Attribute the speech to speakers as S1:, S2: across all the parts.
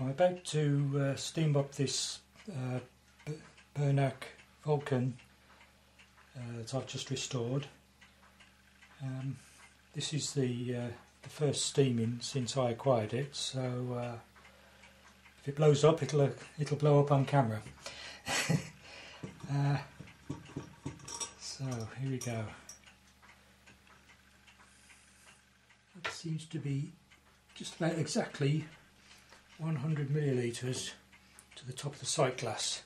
S1: I'm about to uh, steam up this uh, Burnac Vulcan uh, that I've just restored. Um, this is the, uh, the first steaming since I acquired it, so uh, if it blows up, it'll uh, it'll blow up on camera. Uh, so here we go. It seems to be just about exactly 100 millilitres to the top of the sight glass.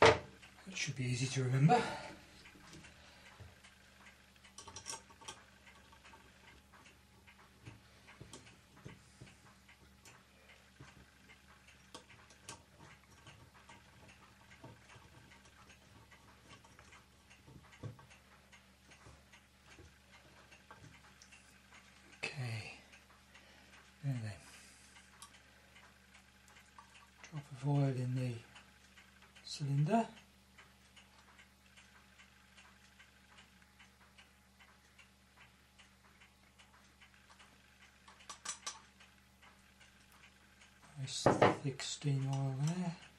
S1: That should be easy to remember. Oil in the cylinder. Nice thick steam oil there.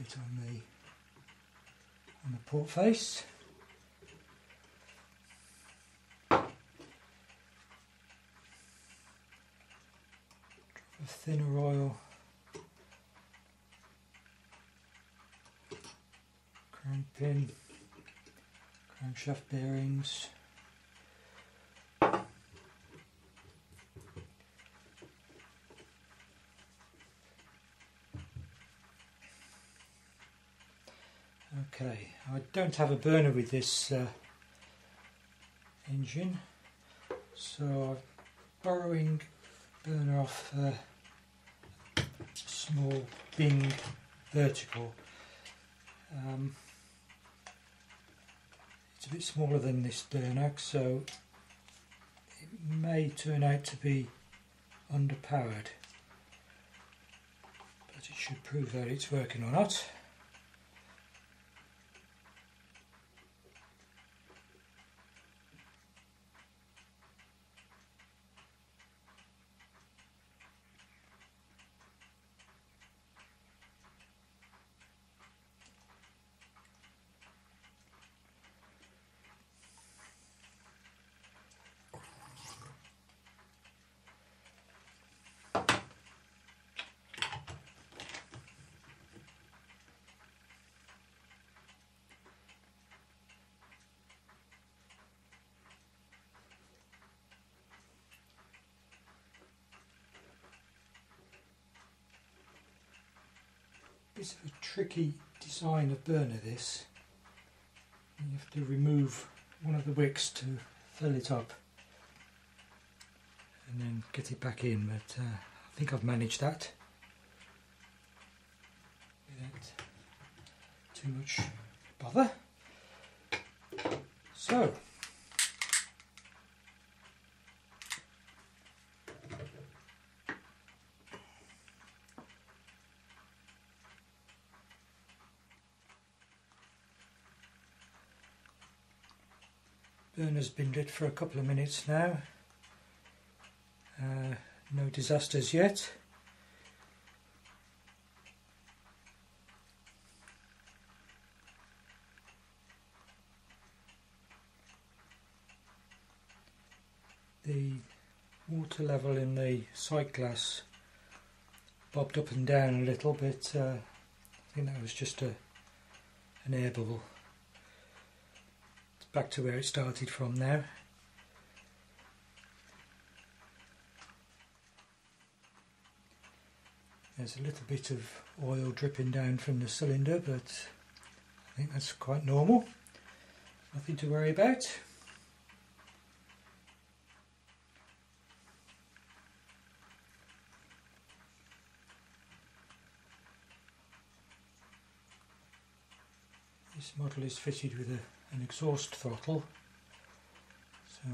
S1: Bit on the on the port face. Drop of thinner oil. Crank pin, crankshaft bearings. Okay, I don't have a burner with this uh, engine, so I'm borrowing burner off uh, a small Bing vertical. Um, it's a bit smaller than this burner so it may turn out to be underpowered, but it should prove that it's working or not. It's a tricky design of burner this. You have to remove one of the wicks to fill it up and then get it back in but uh, I think I've managed that without too much bother. So Burner's been lit for a couple of minutes now. Uh, no disasters yet. The water level in the sight glass bobbed up and down a little bit. Uh, I think that was just a an air bubble back to where it started from now. There's a little bit of oil dripping down from the cylinder, but I think that's quite normal. Nothing to worry about. This model is fitted with a, an exhaust throttle, so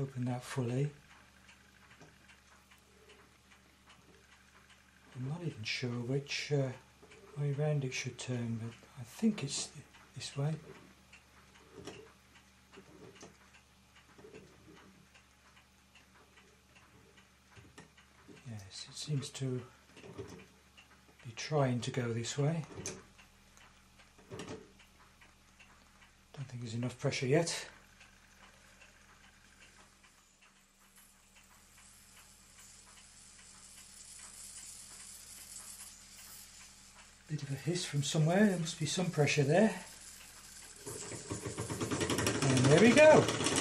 S1: open that fully. I'm not even sure which uh, way round it should turn, but I think it's this way. Yes, it seems to be trying to go this way. Don't think there's enough pressure yet. Bit of a hiss from somewhere, there must be some pressure there. And there we go.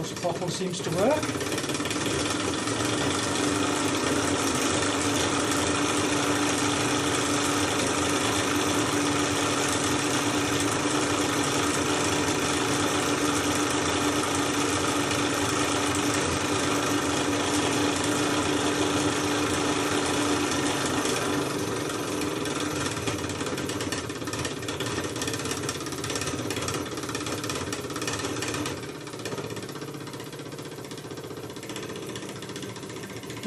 S1: Source throttle seems to work.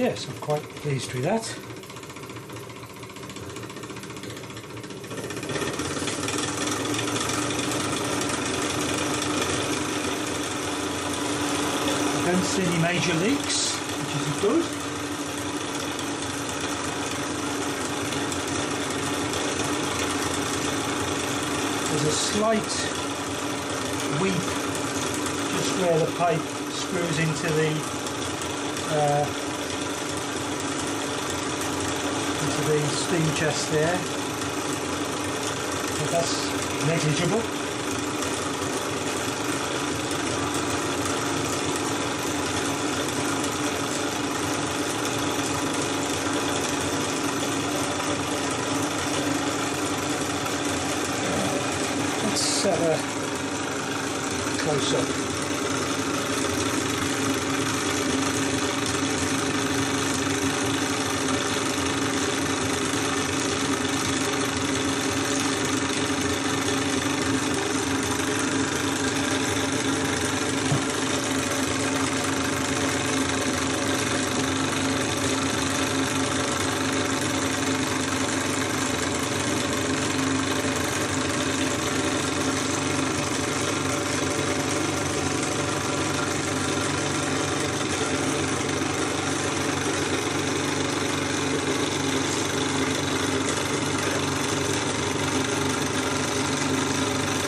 S1: Yes, I'm quite pleased with that. I don't see any major leaks, which is good. There's a slight weep just where the pipe screws into the uh, into the steam chest there. But that's negligible. Let's have a close up.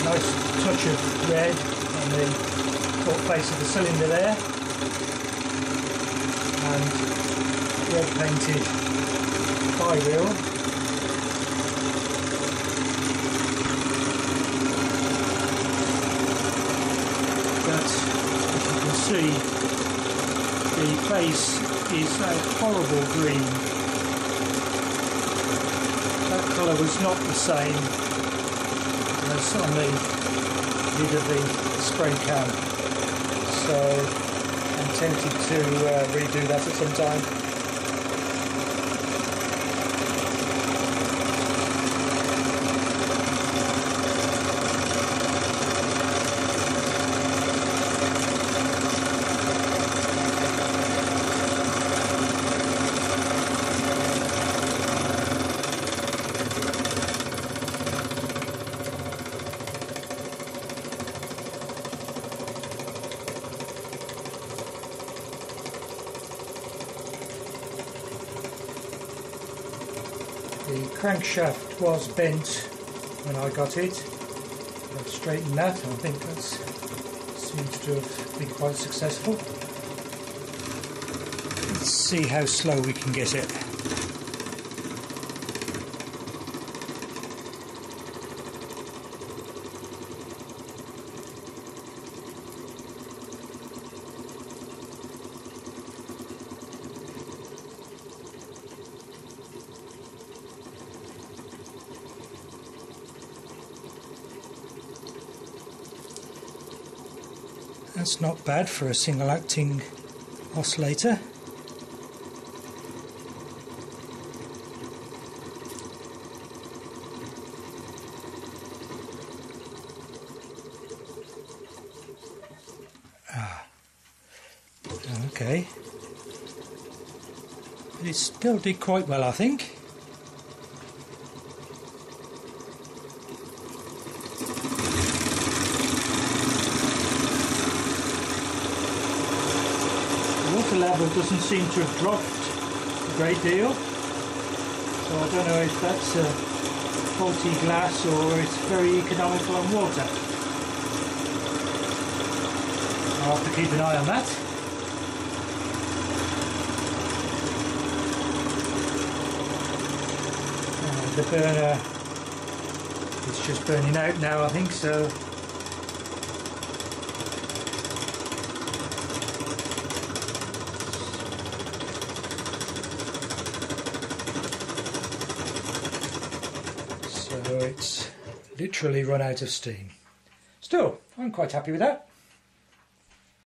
S1: Nice of on the top face of the cylinder there. And red painted flywheel. But as you can see, the face is a horrible green. That colour was not the same as on the lid of the spray can. So I'm tempted to uh, redo that at some time. The crankshaft was bent when I got it. I've straightened that and I think that seems to have been quite successful. Let's see how slow we can get it. That's not bad for a single acting oscillator. Ah. Okay. It still did quite well, I think. water level doesn't seem to have dropped a great deal. So I don't know if that's a faulty glass or it's very economical on water. I'll have to keep an eye on that. Uh, the burner is just burning out now I think so it's literally run out of steam. Still, I'm quite happy with that.